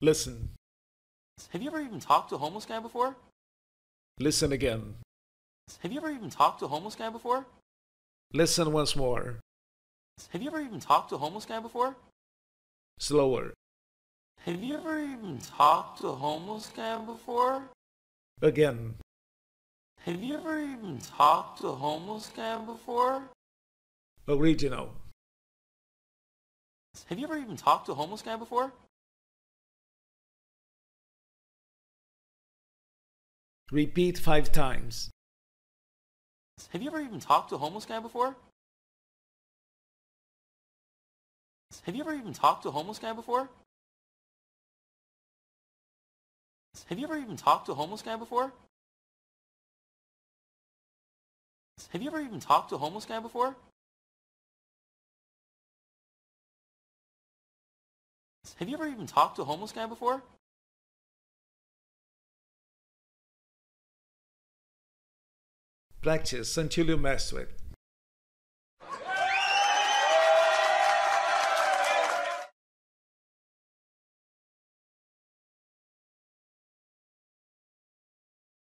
Listen. Have you ever even talked to a homeless guy before? Listen again. Have you ever even talked to a homeless guy before? Listen once more. Have you ever even talked to a homeless guy before? Slower. Have you ever even talked to a homeless guy before? Again. Have you ever even talked to a homeless guy before? Original. Have you ever even talked to a homeless guy before? Repeat five times. Have you ever even talked to a homeless guy before? Have you ever even talked to a homeless guy before? Have you ever even talked to a homeless guy before? Have you ever even talked to a homeless guy before? Have you ever even talked to a homeless guy before? Practice until you master it.